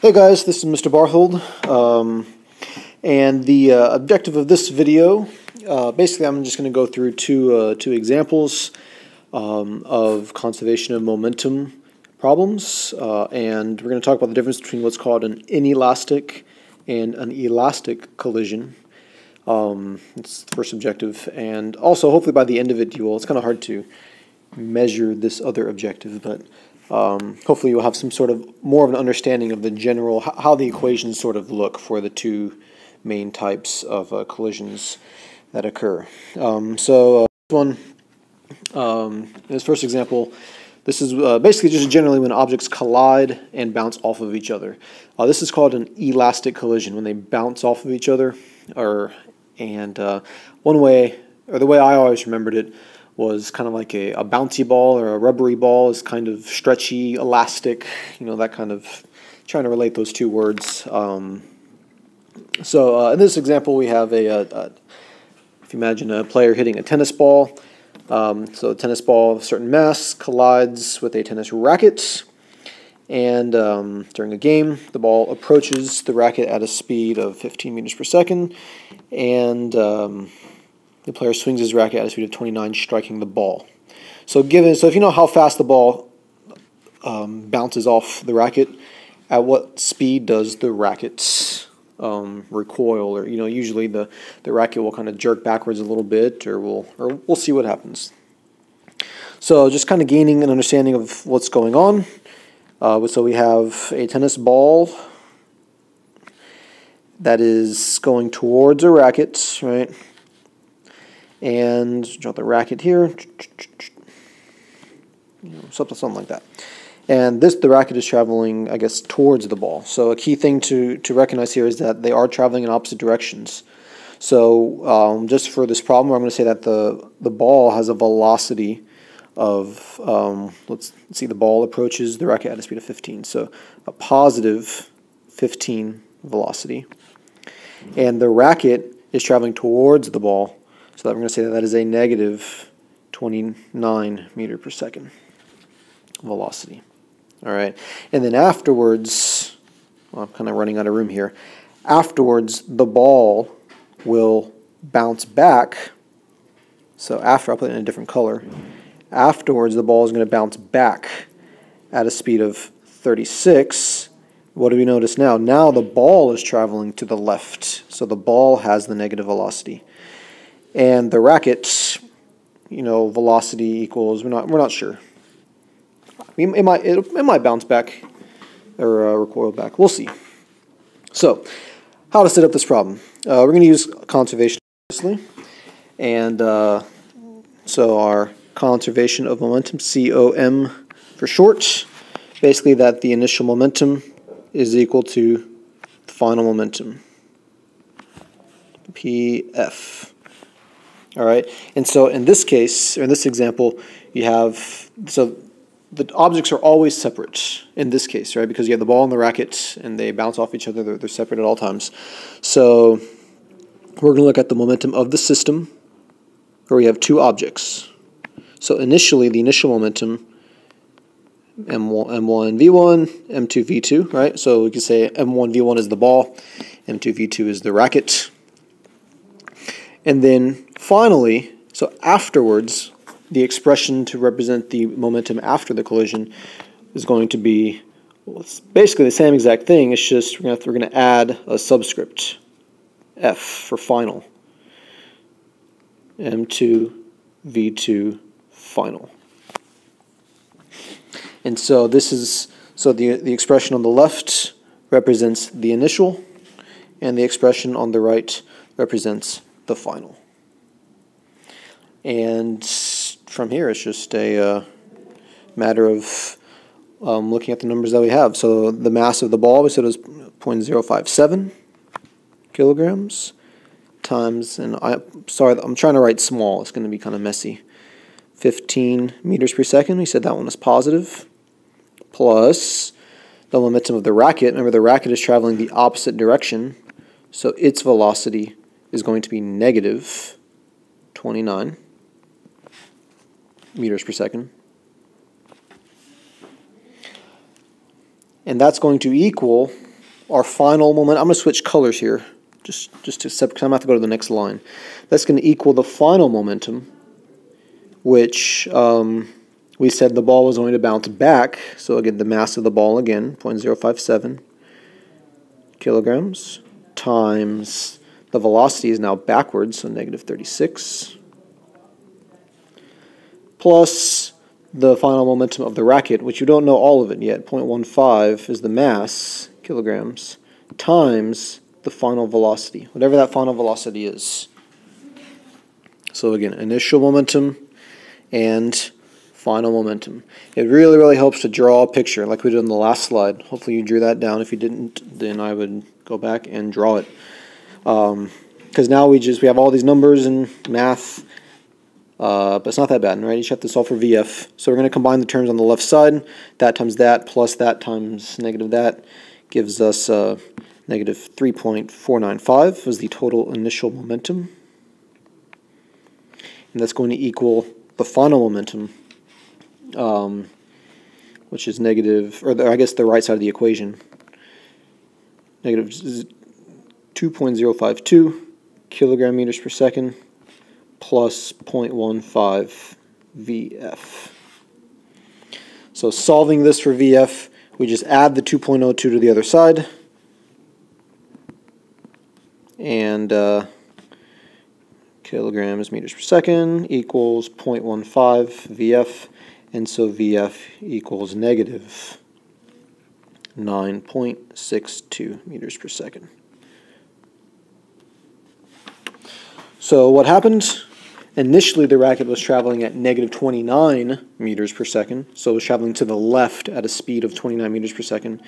Hey guys, this is Mr. Barthold, um, and the uh, objective of this video, uh, basically I'm just going to go through two, uh, two examples um, of conservation of momentum problems, uh, and we're going to talk about the difference between what's called an inelastic and an elastic collision. Um, it's the first objective, and also hopefully by the end of it you will, it's kind of hard to measure this other objective, but um, hopefully you'll have some sort of more of an understanding of the general how the equations sort of look for the two main types of uh, collisions that occur. Um, so uh, this one, um, this first example, this is uh, basically just generally when objects collide and bounce off of each other. Uh, this is called an elastic collision when they bounce off of each other. Or and uh, one way, or the way I always remembered it, was kind of like a, a bouncy ball or a rubbery ball is kind of stretchy, elastic, you know, that kind of, trying to relate those two words. Um, so uh, in this example, we have a, a, a, if you imagine a player hitting a tennis ball, um, so a tennis ball of a certain mass collides with a tennis racket, and um, during a game, the ball approaches the racket at a speed of 15 meters per second, and um, the player swings his racket at a speed of 29, striking the ball. So given, so if you know how fast the ball um, bounces off the racket, at what speed does the racket um, recoil? Or you know, usually the the racket will kind of jerk backwards a little bit, or we'll or we'll see what happens. So just kind of gaining an understanding of what's going on. Uh, so we have a tennis ball that is going towards a racket, right? And draw the racket here, something, something like that. And this, the racket is traveling, I guess, towards the ball. So a key thing to, to recognize here is that they are traveling in opposite directions. So um, just for this problem, I'm going to say that the, the ball has a velocity of, um, let's see, the ball approaches the racket at a speed of 15. So a positive 15 velocity. And the racket is traveling towards the ball so that we're going to say that that is a negative 29 meter per second velocity. All right, and then afterwards, well, I'm kind of running out of room here. Afterwards, the ball will bounce back. So after, I'll put it in a different color. Afterwards, the ball is going to bounce back at a speed of 36. What do we notice now? Now the ball is traveling to the left. So the ball has the negative velocity and the racket's you know velocity equals we're not we're not sure. It might it, it might bounce back or uh, recoil back. We'll see. So, how to set up this problem? Uh, we're going to use conservation, obviously, and uh, so our conservation of momentum (COM) for short, basically that the initial momentum is equal to the final momentum. PF. All right, and so in this case, or in this example, you have, so the objects are always separate in this case, right? Because you have the ball and the racket and they bounce off each other, they're, they're separate at all times. So we're going to look at the momentum of the system where we have two objects. So initially, the initial momentum, M1, M1 V1, M2 V2, right? So we can say M1 V1 is the ball, M2 V2 is the racket. And then finally, so afterwards, the expression to represent the momentum after the collision is going to be well, it's basically the same exact thing. It's just we're going to add a subscript, F for final. M2 V2 final. And so this is so the the expression on the left represents the initial and the expression on the right represents the final. And from here, it's just a uh, matter of um, looking at the numbers that we have. So the mass of the ball, we said was 0.057 kilograms times, and I sorry, I'm trying to write small. It's going to be kind of messy. 15 meters per second. We said that one was positive. Plus the momentum of the racket. Remember, the racket is traveling the opposite direction, so its velocity is going to be negative 29 meters per second. And that's going to equal our final moment. I'm going to switch colors here, just just to separate. I'm going to have to go to the next line. That's going to equal the final momentum, which um, we said the ball was going to bounce back. So again, the mass of the ball again, 0.057 kilograms times the velocity is now backwards, so negative 36, plus the final momentum of the racket, which you don't know all of it yet, 0.15 is the mass, kilograms, times the final velocity, whatever that final velocity is. So again, initial momentum and final momentum. It really, really helps to draw a picture like we did on the last slide. Hopefully you drew that down. If you didn't, then I would go back and draw it. Because um, now we just, we have all these numbers and math uh, but it's not that bad, right? You just have to solve for VF. So we're going to combine the terms on the left side. That times that plus that times negative that gives us uh, negative 3.495 is the total initial momentum. And that's going to equal the final momentum, um, which is negative, or the, I guess the right side of the equation. Negative 2.052 kilogram meters per second plus 0.15 VF. So solving this for VF, we just add the 2.02 to the other side. And uh, kilograms meters per second equals 0.15 VF. And so VF equals negative 9.62 meters per second. So what happened? Initially, the racket was traveling at negative 29 meters per second, so it was traveling to the left at a speed of 29 meters per second.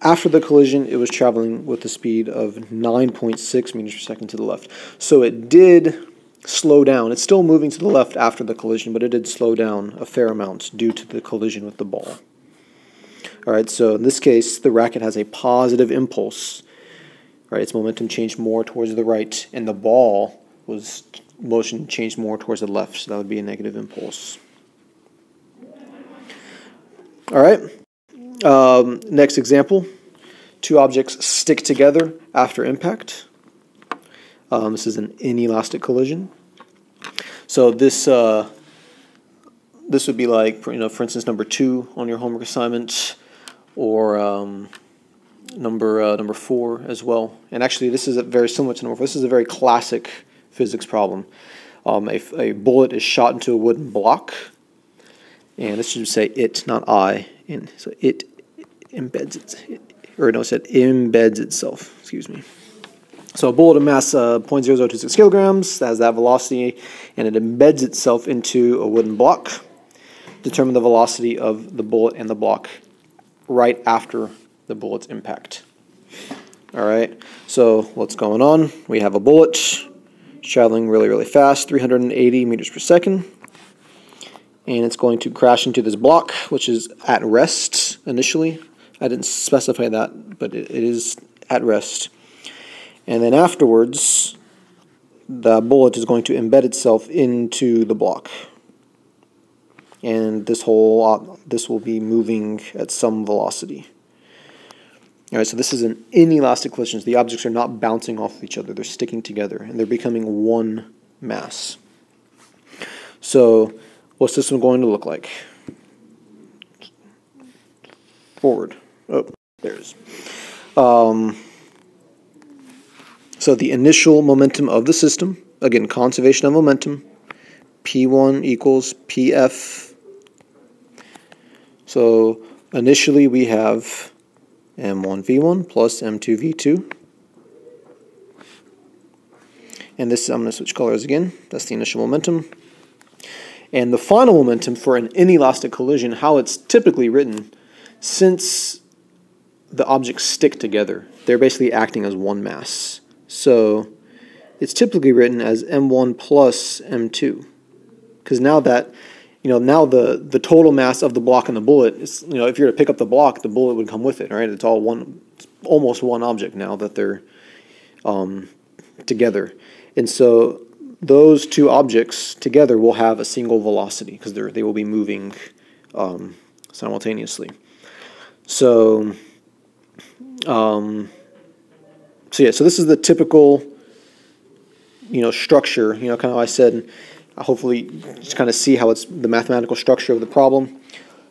After the collision, it was traveling with a speed of 9.6 meters per second to the left. So it did slow down. It's still moving to the left after the collision, but it did slow down a fair amount due to the collision with the ball. All right, so in this case, the racket has a positive impulse. Right, its momentum changed more towards the right, and the ball was motion changed more towards the left, so that would be a negative impulse. All right, um, next example. Two objects stick together after impact. Um, this is an inelastic collision. So this uh, this would be like, you know, for instance, number two on your homework assignment, or um, number uh, number four as well. And actually, this is very similar to number four. This is a very classic physics problem. Um, a, a bullet is shot into a wooden block, and this should say it, not I. And so it embeds it, or no, it said embeds itself. Excuse me. So a bullet of mass uh, 0.0026 kilograms has that velocity, and it embeds itself into a wooden block. Determine the velocity of the bullet and the block right after the bullet's impact. All right, so what's going on? We have a bullet traveling really, really fast, 380 meters per second. And it's going to crash into this block, which is at rest initially. I didn't specify that, but it, it is at rest. And then afterwards, the bullet is going to embed itself into the block. And this whole, uh, this will be moving at some velocity. All right, so this is an inelastic collision. The objects are not bouncing off of each other. They're sticking together, and they're becoming one mass. So what's this one going to look like? Forward. Oh, there's. Um, so the initial momentum of the system, again, conservation of momentum, P1 equals PF. So initially we have m1v1 plus m2v2. And this, I'm going to switch colors again. That's the initial momentum. And the final momentum for an inelastic collision, how it's typically written, since the objects stick together, they're basically acting as one mass. So it's typically written as m1 plus m2. Because now that you know, now the, the total mass of the block and the bullet is, you know, if you were to pick up the block, the bullet would come with it, right? It's all one, almost one object now that they're um, together. And so those two objects together will have a single velocity because they will be moving um, simultaneously. So Um, so yeah, so this is the typical, you know, structure. You know, kind of I said. Hopefully, just kind of see how it's the mathematical structure of the problem.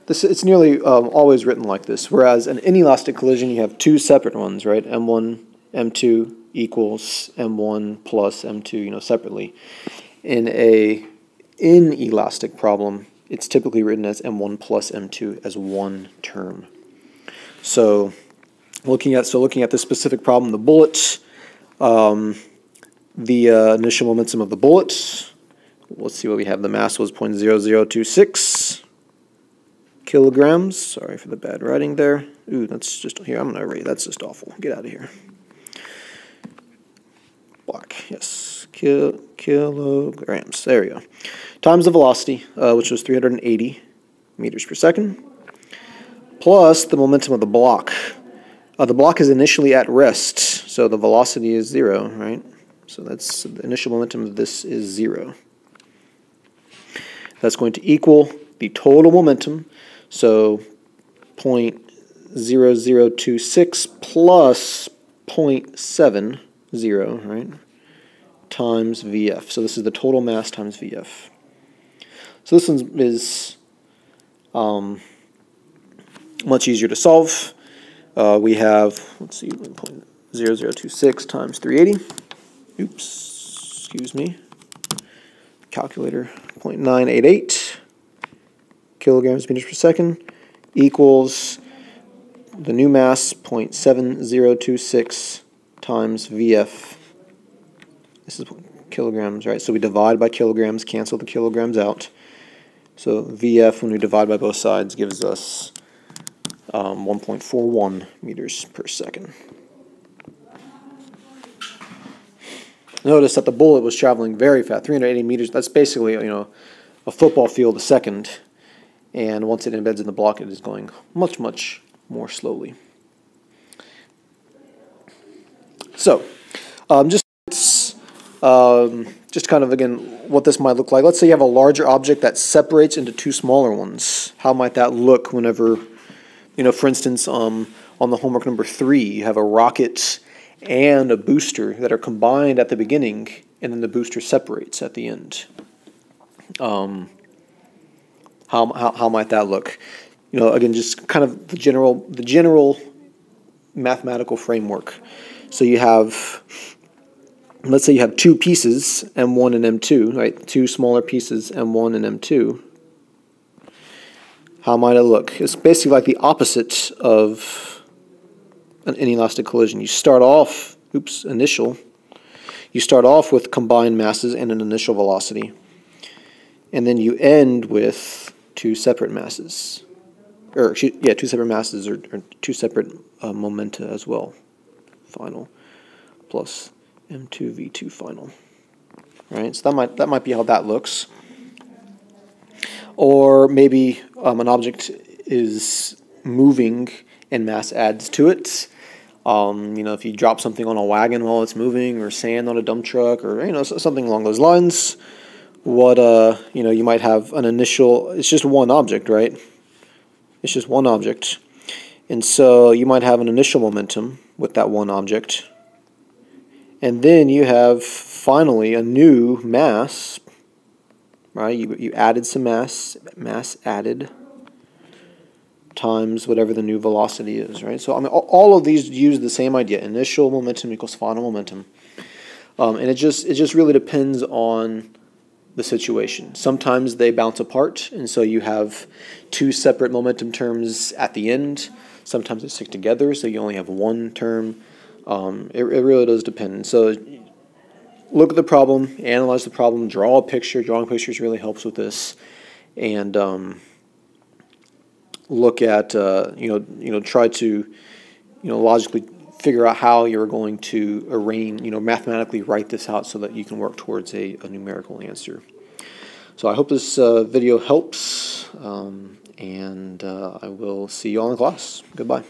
This it's nearly um, always written like this. Whereas an inelastic collision, you have two separate ones, right? M1, M2 equals M1 plus M2, you know, separately. In a inelastic problem, it's typically written as M1 plus M2 as one term. So looking at so looking at this specific problem, the bullet, um, the uh, initial momentum of the bullet. Let's see what we have. The mass was 0.0026 kilograms. Sorry for the bad writing there. Ooh, that's just here. I'm gonna write. That's just awful. Get out of here. Block. Yes. Kil kilograms. There we go. Times the velocity, uh, which was 380 meters per second, plus the momentum of the block. Uh, the block is initially at rest, so the velocity is zero, right? So that's the initial momentum of this is zero. That's going to equal the total momentum, so 0.0026 plus 0.70, right, times VF. So this is the total mass times VF. So this one is um, much easier to solve. Uh, we have, let's see, 0.0026 times 380. Oops, excuse me. Calculator, 0.988 kilograms meters per second equals the new mass, 0.7026 times VF. This is kilograms, right? So we divide by kilograms, cancel the kilograms out. So VF, when we divide by both sides, gives us um, 1.41 meters per second. Notice that the bullet was traveling very fast, 380 meters. That's basically you know a football field a second, and once it embeds in the block, it is going much much more slowly. So, um, just um, just kind of again what this might look like. Let's say you have a larger object that separates into two smaller ones. How might that look whenever you know, for instance, um, on the homework number three, you have a rocket and a booster that are combined at the beginning, and then the booster separates at the end. Um, how, how, how might that look? You know, again, just kind of the general the general mathematical framework. So you have, let's say you have two pieces, M1 and M2, right? Two smaller pieces, M1 and M2 how might it look? It's basically like the opposite of an inelastic collision. You start off, oops, initial. You start off with combined masses and an initial velocity. And then you end with two separate masses. Or, yeah, two separate masses or, or two separate uh, momenta as well. Final plus M2 V2 final. Right, so that might that might be how that looks or maybe um, an object is moving and mass adds to it. Um, you know, if you drop something on a wagon while it's moving, or sand on a dump truck, or you know something along those lines, what uh, you know, you might have an initial. It's just one object, right? It's just one object, and so you might have an initial momentum with that one object, and then you have finally a new mass right? You, you added some mass, mass added times whatever the new velocity is, right? So I mean, all of these use the same idea: initial momentum equals final momentum, um, and it just it just really depends on the situation. Sometimes they bounce apart, and so you have two separate momentum terms at the end. Sometimes they stick together, so you only have one term. Um, it, it really does depend. So look at the problem, analyze the problem, draw a picture. Drawing pictures really helps with this, and um, look at uh, you know you know try to you know logically figure out how you're going to arrange you know mathematically write this out so that you can work towards a, a numerical answer. So I hope this uh, video helps, um, and uh, I will see you all in class. Goodbye.